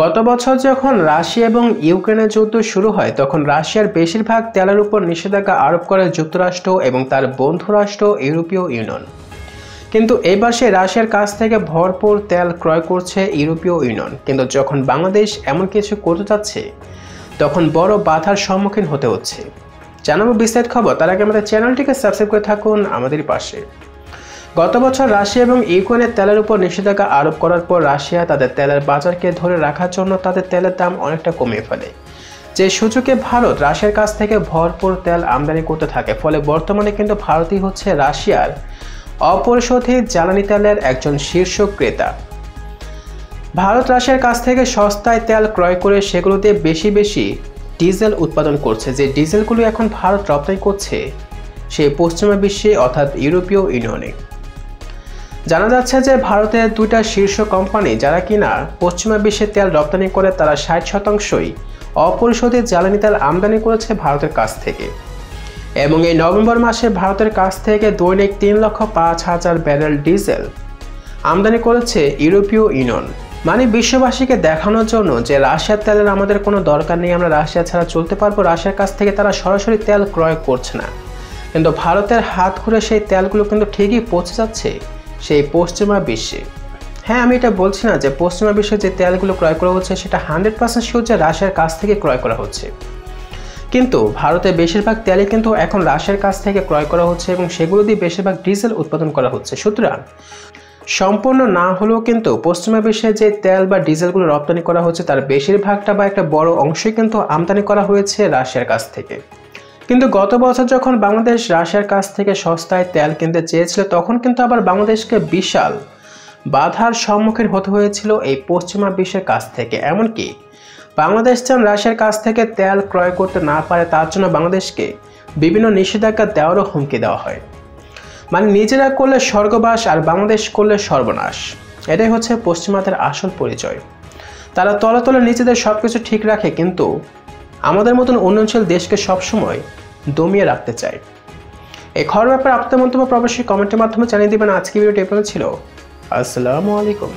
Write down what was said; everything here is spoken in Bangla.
গত বছর যখন রাশিয়া এবং ইউক্রেনের যুদ্ধ শুরু হয়, তখন রাশিয়ার বেশিরভাগ তেলের উপর নিষেধাজ্ঞা আরোপ করে যুক্তরাষ্ট্র এবং তার বন্ধু রাষ্ট্র ইউরোপীয় ইউনিয়ন। কিন্তু এবার সে রাশিয়ার কাছ থেকে ভরপুর তেল ক্রয় করছে ইউরোপীয় ইউনিয়ন। কিন্তু যখন বাংলাদেশ এমন কিছু করতে যাচ্ছে, তখন বড় বাধার সম্মুখীন হতে হচ্ছে। জানাব বিস্তারিত খবর, তার আগে আমাদের চ্যানেলটিকে সাবস্ক্রাইব করে থাকুন আমাদের পাশে। গত বছর রাশিয়া এবং ইউক্রেনের তেলের উপর নিষেধাজ্ঞা আরোপ করার পর রাশিয়া তাদের তেলের বাজারকে ধরে রাখার জন্য তাদের তেলের দাম অনেকটা কমিয়ে ফেলে। যে সুযোগে ভারত রাশিয়ার কাছ থেকে ভরপুর তেল আমদানি করতে থাকে, ফলে বর্তমানে কিন্তু ভারতই হচ্ছে রাশিয়ার অপরিশোধিত জ্বালানি তেলের একজন শীর্ষ ক্রেতা। ভারত রাশিয়ার কাছ থেকে সস্তায় তেল ক্রয় করে সেগুলোতে বেশি বেশি ডিজেল উৎপাদন করছে, যে ডিজেলগুলো এখন ভারত রপ্তানি করছে সেই পশ্চিমা বিশ্বে অর্থাৎ ইউরোপীয় ইউনিয়নে। জানা যাচ্ছে যে ভারতের দুইটা শীর্ষ কোম্পানি যারা কিনা পশ্চিমা বিশ্বে তেল রপ্তানি করে তারা ষাট শতাংশই অপরিশোধিত জ্বালানি তেল আমদানি করেছে ভারতের কাছ থেকে। এবং এই নভেম্বর মাসে ভারতের কাছ থেকে দৈনিক তিন লক্ষ পাঁচ হাজার ব্যারেল ডিজেল আমদানি করেছে ইউরোপীয় ইউনিয়ন। মানে বিশ্ববাসীকে দেখানোর জন্য যে রাশিয়ার তেলের আমাদের কোনো দরকার নেই, আমরা রাশিয়া ছাড়া চলতে পারব, রাশিয়ার কাছ থেকে তারা সরাসরি তেল ক্রয় করছে না। কিন্তু ভারতের হাত ঘুরে সেই তেলগুলো কিন্তু ঠিকই পৌঁছে যাচ্ছে। সেই পশ্চিমা বিশ্বে। হ্যাঁ আমি এটা বলছি না যে পশ্চিমা বিশ্বে যে তেলগুলো ক্রয় করা হচ্ছে, সেটা হান্ড্রেড পার্সেন্ট শিওর যে রাশিয়ার কাছ থেকে ক্রয় করা হচ্ছে। কিন্তু ভারতে বেশিরভাগ তেলই কিন্তু এখন রাশিয়ার কাছ থেকে ক্রয় করা হচ্ছে এবং সেগুলো দিয়ে বেশিরভাগ ডিজেল উৎপাদন করা হচ্ছে। সুতরাং সম্পূর্ণ না হলেও কিন্তু পশ্চিমা বিশ্বে যে তেল বা ডিজেলগুলো রপ্তানি করা হচ্ছে, তার বেশিরভাগটা বা একটা বড় অংশই কিন্তু আমদানি করা হয়েছে রাশিয়ার কাছ থেকে। কিন্তু গত বছর যখন বাংলাদেশ রাশিয়ার কাছ থেকে সস্তায় তেল কিনতে চেয়েছিল, তখন কিন্তু আবার বাংলাদেশকে বিশাল বাধার সম্মুখীন হতে হয়েছিল এই পশ্চিমা বিশ্বের কাছ থেকে। এমনকি বাংলাদেশ চান রাশিয়ার কাছ থেকে তেল ক্রয় করতে না পারে, তার জন্য বাংলাদেশকে বিভিন্ন নিষেধাজ্ঞা দেওয়ারও হুমকি দেওয়া হয়। মানে নিজেরা করলে স্বর্গবাস আর বাংলাদেশ করলে সর্বনাশ। এটাই হচ্ছে পশ্চিমাদের আসল পরিচয়। তারা তলে তলে নিজেদের সব কিছু ঠিক রাখে, কিন্তু আমাদের মতন উন্নয়নশীল দেশকে সবসময় দমিয়ে রাখতে চাই। এই খবর ব্যাপারে আপনার মন্তব্য প্রবাসী কমেন্টের মাধ্যমে জানিয়ে দেবেন। আজকে ভিডিওটি এখানে ছিল। আসসালামু আলাইকুম।